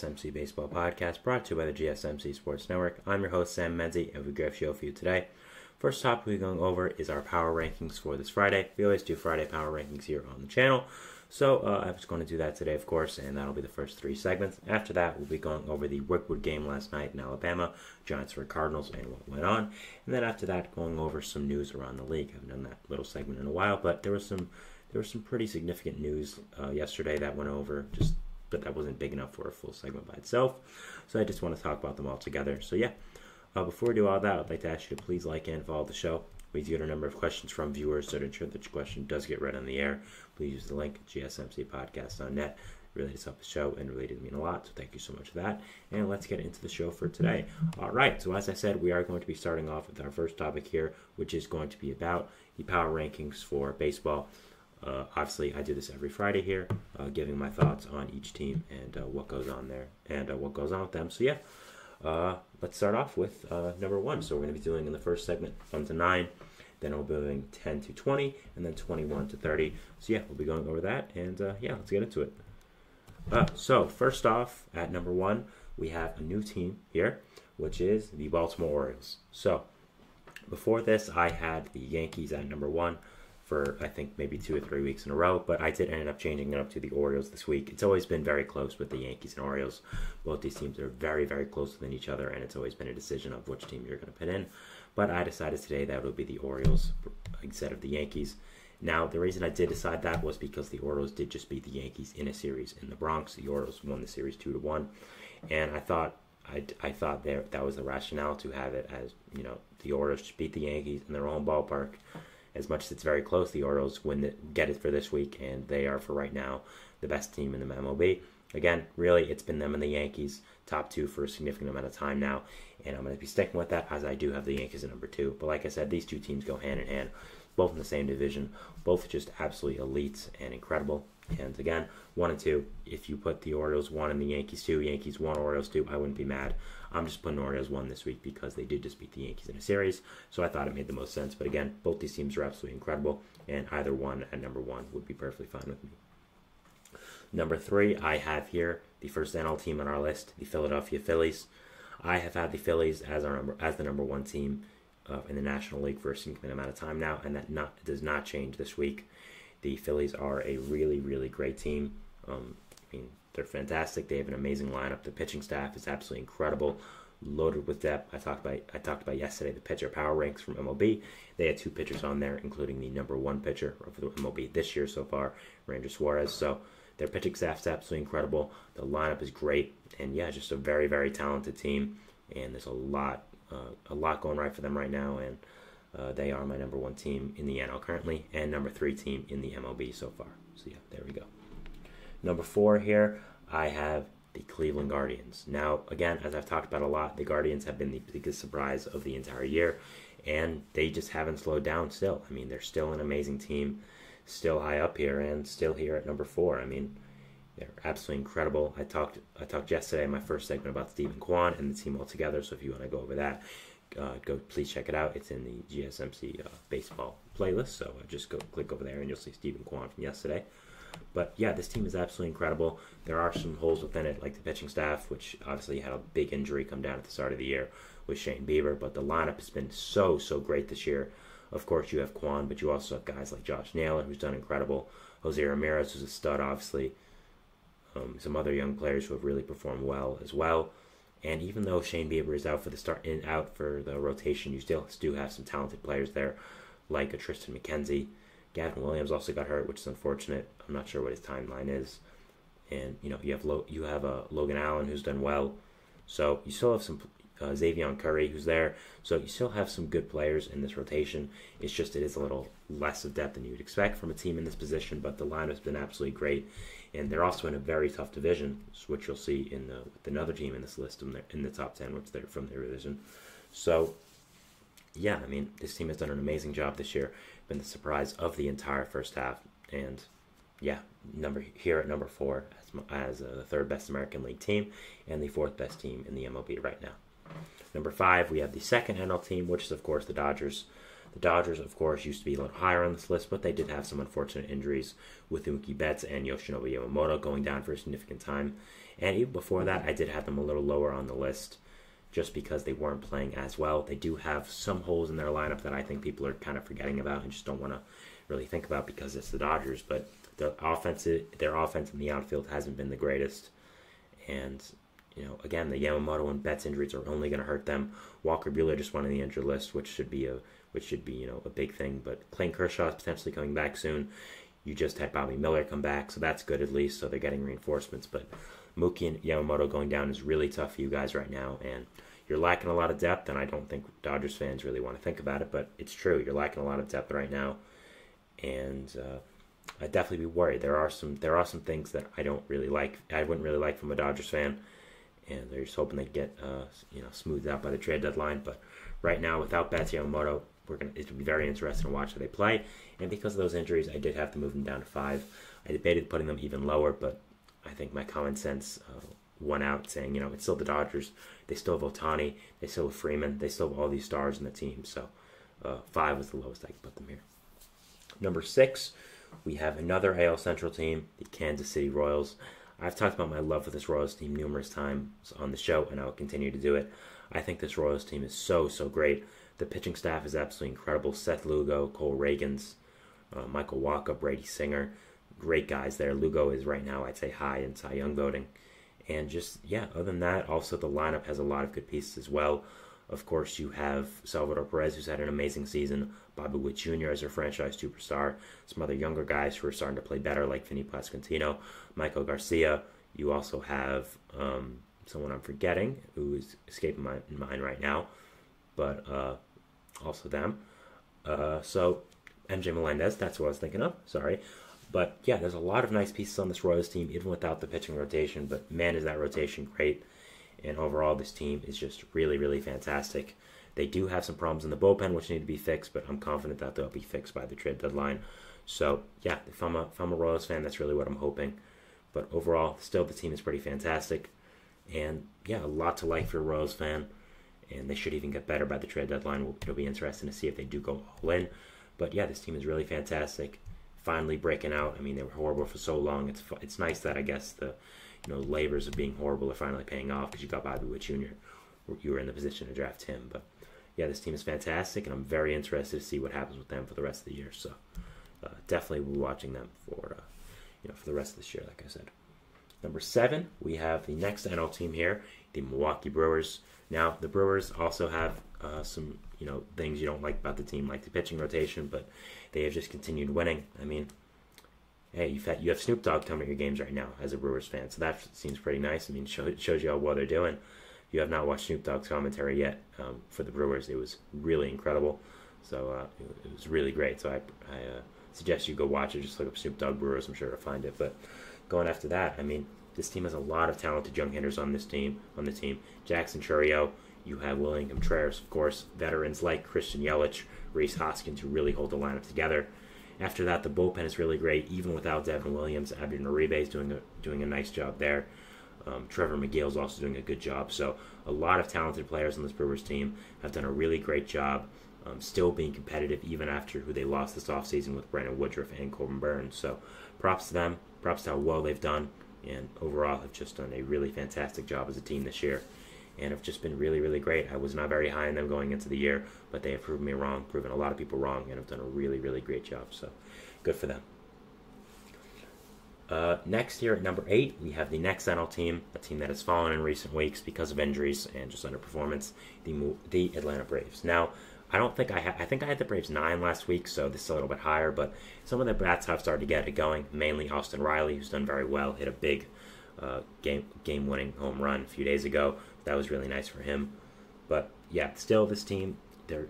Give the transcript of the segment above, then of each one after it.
GSMC Baseball Podcast brought to you by the GSMC Sports Network. I'm your host, Sam Menzi, and we have a show for you today. First topic we're going over is our power rankings for this Friday. We always do Friday power rankings here on the channel. So uh, I was going to do that today, of course, and that'll be the first three segments. After that, we'll be going over the Rickwood game last night in Alabama, Giants for Cardinals, and what went on. And then after that, going over some news around the league. I haven't done that little segment in a while, but there was some there was some pretty significant news uh, yesterday that went over just but that wasn't big enough for a full segment by itself. So I just want to talk about them all together. So yeah, uh, before we do all that, I'd like to ask you to please like and follow the show. We get a number of questions from viewers, so to ensure that your question does get read on the air, please use the link gsmcpodcast.net. Really does the show and really does mean a lot. So thank you so much for that. And let's get into the show for today. All right. So as I said, we are going to be starting off with our first topic here, which is going to be about the power rankings for baseball. Uh, obviously, I do this every Friday here, uh, giving my thoughts on each team and uh, what goes on there and uh, what goes on with them. So, yeah, uh, let's start off with uh, number one. So, we're going to be doing in the first segment 1 to 9, then we'll be doing 10 to 20, and then 21 to 30. So, yeah, we'll be going over that, and yeah, let's get into it. so, first off, at number one, we have a new team here, which is the Baltimore Orioles. So, before this, I had the Yankees at number one for I think maybe two or three weeks in a row, but I did end up changing it up to the Orioles this week. It's always been very close with the Yankees and Orioles. Both these teams are very, very close within each other, and it's always been a decision of which team you're going to put in. But I decided today that it would be the Orioles instead of the Yankees. Now, the reason I did decide that was because the Orioles did just beat the Yankees in a series in the Bronx. The Orioles won the series two to one, and I thought I, I thought there that was the rationale to have it as you know the Orioles beat the Yankees in their own ballpark as much as it's very close, the Orioles win the, get it for this week, and they are for right now the best team in the MLB. Again, really, it's been them and the Yankees top two for a significant amount of time now, and I'm going to be sticking with that as I do have the Yankees at number two. But like I said, these two teams go hand in hand, both in the same division, both just absolutely elites and incredible. And again, one and two. If you put the Orioles one and the Yankees two, Yankees one, Orioles two, I wouldn't be mad. I'm just putting Orioles one this week because they did just beat the Yankees in a series, so I thought it made the most sense. But again, both these teams are absolutely incredible, and either one at number one would be perfectly fine with me. Number three, I have here the first NL team on our list, the Philadelphia Phillies. I have had the Phillies as our number as the number one team uh, in the National League for a significant amount of time now, and that not does not change this week. The Phillies are a really, really great team. Um, I mean, they're fantastic. They have an amazing lineup. The pitching staff is absolutely incredible, loaded with depth. I talked about I talked about yesterday the pitcher power ranks from MLB. They had two pitchers on there, including the number one pitcher of the MLB this year so far, Ranger Suarez. So their pitching staff is absolutely incredible. The lineup is great, and yeah, just a very very talented team. And there's a lot uh, a lot going right for them right now, and uh, they are my number one team in the NL currently, and number three team in the MLB so far. So yeah, there we go. Number four here, I have the Cleveland Guardians. Now, again, as I've talked about a lot, the Guardians have been the biggest surprise of the entire year, and they just haven't slowed down still. I mean, they're still an amazing team, still high up here, and still here at number four. I mean, they're absolutely incredible. I talked I talked yesterday in my first segment about Steven Kwan and the team altogether, so if you want to go over that, uh, go please check it out. It's in the GSMC uh, baseball playlist, so uh, just go click over there and you'll see Steven Kwan from yesterday. But yeah, this team is absolutely incredible. There are some holes within it, like the pitching staff, which obviously had a big injury come down at the start of the year with Shane Bieber. But the lineup has been so, so great this year. Of course, you have Kwan, but you also have guys like Josh Naylor, who's done incredible. Jose Ramirez, who's a stud, obviously. Um, some other young players who have really performed well as well. And even though Shane Bieber is out for the start and out for the rotation, you still do have some talented players there, like a Triston McKenzie Gavin Williams also got hurt, which is unfortunate. I'm not sure what his timeline is. And you know you have Lo- you have uh, Logan Allen who's done well, so you still have some uh, Xzavion Curry who's there. So you still have some good players in this rotation. It's just it is a little less of depth than you would expect from a team in this position. But the line has been absolutely great, and they're also in a very tough division, which you'll see in the with another team in this list in the, in the top ten, which they're from their division. So yeah, I mean this team has done an amazing job this year been the surprise of the entire first half. And yeah, number here at number four as, as uh, the third best American League team and the fourth best team in the MLB right now. Number five, we have the second NL team, which is of course the Dodgers. The Dodgers, of course, used to be a little higher on this list, but they did have some unfortunate injuries with Mookie Betts and Yoshinobu Yamamoto going down for a significant time. And even before that, I did have them a little lower on the list just because they weren't playing as well. They do have some holes in their lineup that I think people are kind of forgetting about and just don't want to really think about because it's the Dodgers. But the offense, their offense in the outfield hasn't been the greatest, and you know, again, the Yamamoto and Betts injuries are only going to hurt them. Walker Buehler just went on the injured list, which should be a which should be you know a big thing. But Clayton Kershaw is potentially coming back soon. You just had Bobby Miller come back, so that's good at least. So they're getting reinforcements. But Mookie and Yamamoto going down is really tough for you guys right now, and you're lacking a lot of depth. And I don't think Dodgers fans really want to think about it, but it's true. You're lacking a lot of depth right now, and uh, I'd definitely be worried. There are some there are some things that I don't really like. I wouldn't really like from a Dodgers fan, and they're just hoping they get uh, you know smoothed out by the trade deadline. But right now, without Betsy Yamamoto, we're gonna be very interesting to watch how they play. And because of those injuries, I did have to move them down to five. I debated putting them even lower, but I think my common sense uh, won out, saying you know it's still the Dodgers. They still have Ohtani. They still have Freeman. They still have all these stars in the team. So uh, five was the lowest I could put them here. Number six we have another AL Central team, the Kansas City Royals. I've talked about my love for this Royals team numerous times on the show, and I'll continue to do it. I think this Royals team is so, so great. The pitching staff is absolutely incredible. Seth Lugo, Cole Ragans, uh, Michael Wacha, Brady Singer, great guys there. Lugo is right now, I'd say, high in Cy Young voting. And just, yeah, other than that, also the lineup has a lot of good pieces as well. Of course, you have Salvador Perez, who's had an amazing season. Bobby Witt Jr. as a franchise superstar. Some other younger guys who are starting to play better, like Vinny Pasquantino, Maikel Garcia. You also have um, someone I'm forgetting who is escaping my mind right now, but uh, also them. Uh, so MJ Melendez, that's what I was thinking of. Sorry. But yeah, there's a lot of nice pieces on this Royals team, even without the pitching rotation. But man, is that rotation great! And overall, this team is just really, really fantastic. They do have some problems in the bullpen which need to be fixed, but I'm confident that they'll be fixed by the trade deadline. So yeah, if I'm a if I'm a Royals fan, that's really what I'm hoping. But overall, still the team is pretty fantastic, and yeah, a lot to like for a Royals fan. And they should even get better by the trade deadline. It'll be interesting to see if they do go all in. But yeah, this team is really fantastic. Finally breaking out. I mean, they were horrible for so long. It's it's nice that I guess the you know labors of being horrible are finally paying off because you got Bobby Witt Jr. You were in the position to draft him, but yeah, this team is fantastic, and I'm very interested to see what happens with them for the rest of the year. So uh, definitely we'll be watching them for uh, you know for the rest of this year. Like I said, number seven, we have the next NL team here, the Milwaukee Brewers. Now the Brewers also have uh, some you know things you don't like about the team, like the pitching rotation, but they have just continued winning. I mean, hey, you've had, you have Snoop Dogg coming to your games right now as a Brewers fan, so that seems pretty nice. I mean, show, it shows you how well they're doing you have not watched Snoop Dogg's commentary yet um, for the Brewers, it was really incredible. So uh, it, it, was really great. So I, I uh, suggest you go watch it. Just look up Snoop Dogg Brewers. I'm sure you'll find it. But going after that, I mean, this team has a lot of talented young hitters on this team. On the team, Jackson Chourio. You have William Contreras, of course. Veterans like Christian Yelich, Rhys Hoskins, who really hold the lineup together. After that, the bullpen is really great, even without Devin Williams. Abner Uribe is doing a doing a nice job there. Um, Trevor Megill is also doing a good job. So a lot of talented players on this Brewers team have done a really great job, um, still being competitive even after who they lost this offseason with Brandon Woodruff and Corbin Burnes. So props to them. Props to how well they've done, and overall have just done a really fantastic job as a team this year. And have just been really, really great. I was not very high on them going into the year, but they have proven me wrong, proven a lot of people wrong, and have done a really, really great job. So good for them. Uh, next here at number eight, we have the next NL team, a team that has fallen in recent weeks because of injuries and just underperformance, the the Atlanta Braves. Now, I don't think I ha- I think I had the Braves nine last week, so this is a little bit higher. But some of the bats have started to get it going. Mainly Austin Riley, who's done very well, hit a big uh, game game winning home run a few days ago. That was really nice for him. But yeah, still this team they're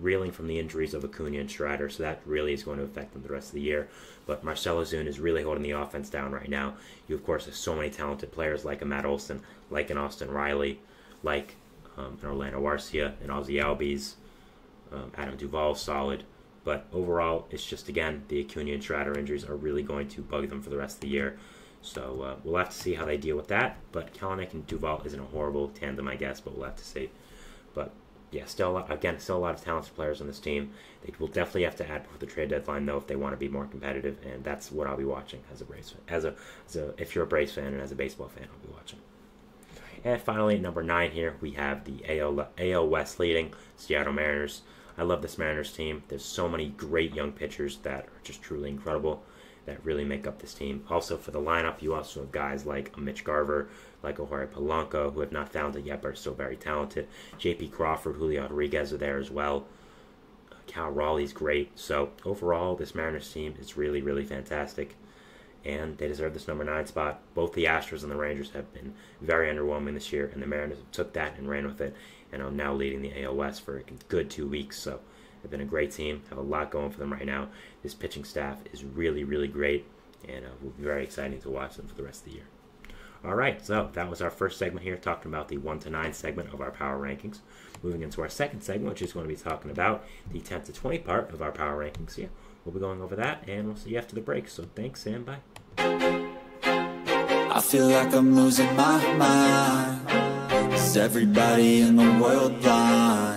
reeling from the injuries of Acuna and Strider, so that really is going to affect them the rest of the year. But Marcell Ozuna is really holding the offense down right now. You, of course, have so many talented players like a Matt Olson, like an Austin Riley, like um, an Orlando Arcia, and Ozzy Albies. Um, Adam Duvall solid. But overall, it's just, again, the Acuna and Strider injuries are really going to bug them for the rest of the year. So uh, we'll have to see how they deal with that. But Kelenic and Duvall isn't a horrible tandem, I guess, but we'll have to see. But yeah, still again, still a lot of talented players on this team. They will definitely have to add before the trade deadline, though, if they want to be more competitive. And that's what I'll be watching as a Braves fan. As a, as a if you're a Braves fan and as a baseball fan, I'll be watching. And finally, at number nine here, we have the AL, AL West leading Seattle Mariners. I love this Mariners team. There's so many great young pitchers that are just truly incredible that really make up this team. Also, for the lineup, you also have guys like Mitch Garver, like Jorge Polanco, who have not found it yet but are still very talented. J.P. Crawford, Julio Rodriguez are there as well. Cal Raleigh's great. So, overall, this Mariners team is really, really fantastic. And they deserve this number nine spot. Both the Astros and the Rangers have been very underwhelming this year, and the Mariners took that and ran with it, and are now leading the AL West for a good two weeks. So, They've been a great team, have a lot going for them right now. This pitching staff is really, really great, and uh, will be very exciting to watch them for the rest of the year. All right, so that was our first segment here, talking about the 1 to 9 segment of our power rankings. Moving into our second segment, which is going to be talking about the 10 to 20 part of our power rankings here. We'll be going over that, and we'll see you after the break. So thanks, and bye. I feel like I'm losing my mind. Is everybody in the world blind?